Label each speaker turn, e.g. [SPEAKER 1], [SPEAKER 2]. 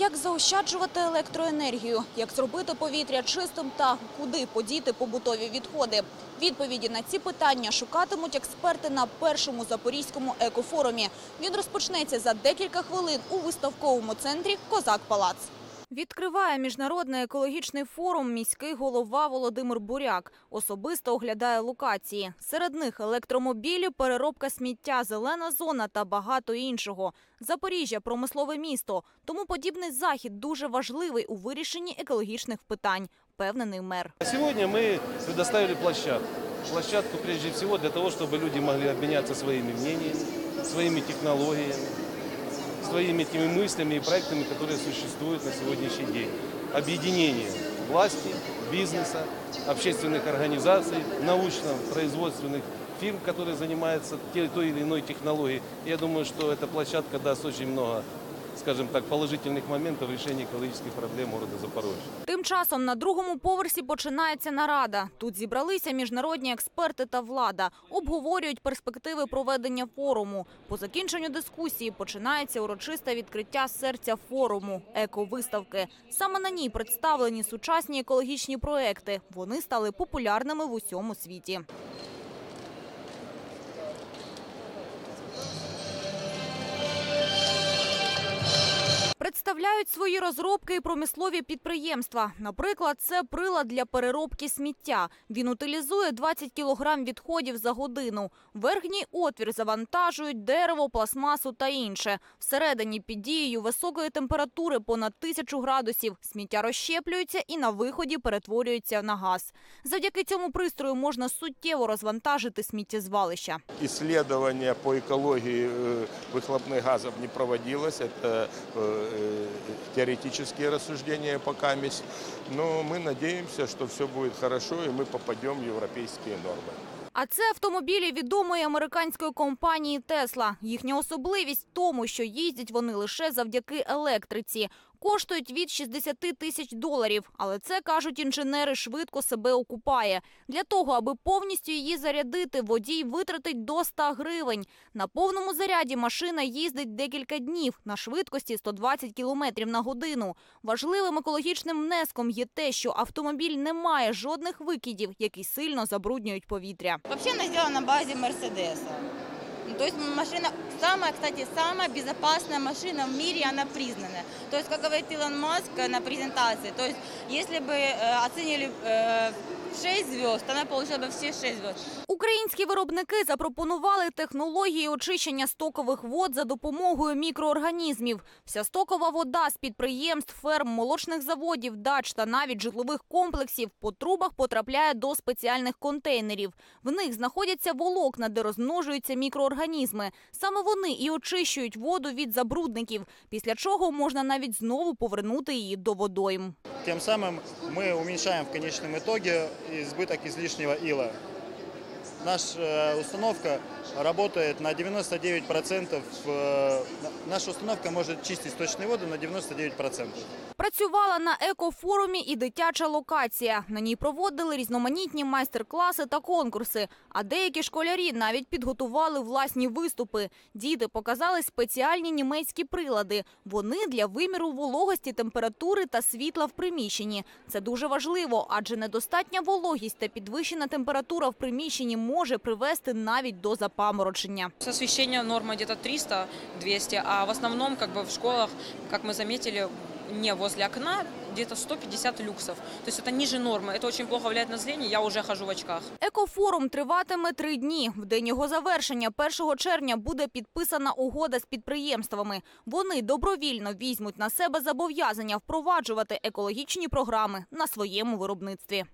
[SPEAKER 1] Як заощаджувати електроенергію, як зробити повітря чистим та куди подіти побутові відходи? Відповіді на ці питання шукатимуть експерти на першому запорізькому екофорумі. Він розпочнеться за декілька хвилин у виставковому центрі Козак Палац. Відкриває міжнародний екологічний форум міський голова Володимир Буряк. Особисто оглядає локації. Серед них електромобілі, переробка сміття, зелена зона та багато іншого. Запоріжжя – промислове місто. Тому подібний захід дуже важливий у вирішенні екологічних питань, впевнений мер.
[SPEAKER 2] Сегодня мы предоставили площадку. Площадку прежде всего для того, чтобы люди могли обменяться своими мнениями, своими технологиями, своими теми мыслями и проектами, которые существуют на сегодняшний день. Объединение власти, бизнеса, общественных организаций, научно-производственных фирм, которые занимаются той или иной технологией. Я думаю, что эта площадка даст очень много, скажем так, положительных моментов в решении экологических проблем города Запорожья.
[SPEAKER 1] Тим часом на другому поверсі починається нарада. Тут зібралися міжнародні експерти та влада. Обговорюють перспективи проведення форуму. По закінченню дискусії починається урочисте відкриття серця форуму – еко-виставки. Саме на ній представлені сучасні екологічні проекти. Вони стали популярними в усьому світі. but Представляють свої розробки і промислові підприємства. Наприклад, це прилад для переробки сміття. Він утилізує 20 кілограм відходів за годину. Верхній отвір завантажують дерево, пластмасу та інше. Всередині під дією високої температури понад тисячу градусів сміття розщеплюється і на виході перетворюється на газ. Завдяки цьому пристрою можна суттєво розвантажити сміттєзвалища.
[SPEAKER 3] Исследование по экологии э, выхлопных газов не проводилось. Это э, теоретические рассуждения пока есть. Но мы надеемся, что все будет хорошо и мы попадем в европейские нормы.
[SPEAKER 1] А це автомобілі відомої американської компанії Тесла. Їхня особливість в тому, що їздять вони лише завдяки електриці. Коштують від 60 тисяч доларів, але це, кажуть інженери, швидко себе окупає. Для того, аби повністю її зарядити, водій витратить до 100 гривень. На повному заряді машина їздить декілька днів на швидкості 120 кілометрів на годину. Важливим екологічним внеском є те, що автомобіль не має жодних викидів, які сильно забруднюють повітря.
[SPEAKER 4] Вообще она сделана на базе Мерседеса. Ну, То есть машина, самая, кстати, самая безопасная машина в мире, она признана. То есть, как говорит Илон Маск э, на презентации, то есть, если бы э, оценили э, 6 звезд, она получила бы все 6 звезд.
[SPEAKER 1] Українські виробники запропонували технології очищення стокових вод за допомогою мікроорганізмів. Вся стокова вода з підприємств, ферм, молочних заводів, дач та навіть житлових комплексів по трубах потрапляє до спеціальних контейнерів. В них знаходяться волокна, де розмножуються мікроорганізми. Саме вони і очищують воду від забрудників, після чого можна навіть знову повернути її до водойм.
[SPEAKER 5] Тем самым мы уменьшаем в конечном итоге избыток излишнего ила. Наша установка работает на 99%. э, Наша установка может чистить сточные воды на 99%.
[SPEAKER 1] Працювала на екофорумі і дитяча локація. На ній проводили різноманітні майстер-класи та конкурси. А деякі школярі навіть підготували власні виступи. Діти показали спеціальні німецькі прилади. Вони для виміру вологості, температури та світла в приміщенні. Це дуже важливо, адже недостатня вологість та підвищена температура в приміщенні може привести навіть до запаморочення.
[SPEAKER 6] С освещения норма где-то 300-200, а в основном как бы в школах, как мы заметили, не возле окна где-то 150 люксов. То есть это ниже нормы. Это очень плохо влияет на зрение. Я уже хожу в очках.
[SPEAKER 1] Екофорум триватиме три дні. В день його завершення, 1 червня, буде підписана угода з підприємствами. Вони добровільно візьмуть на себе зобов'язання впроваджувати екологічні програми на своєму виробництві.